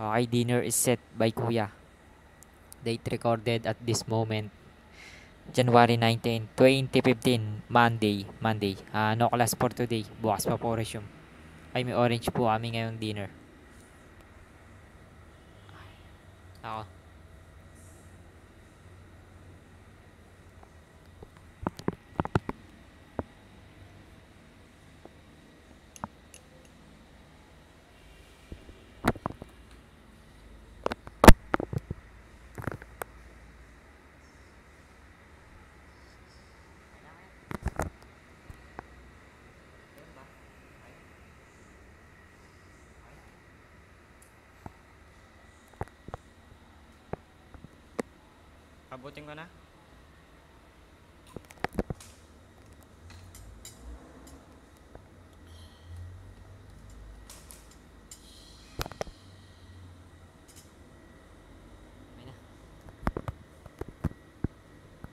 Okay, dinner is set by Kuya. Date recorded at this moment. January 19, 2015, Monday. Monday. Ah, no class for today. Bukas pa po resume. Ay, may orange po kami ngayong dinner. Ako. Abutin ko na.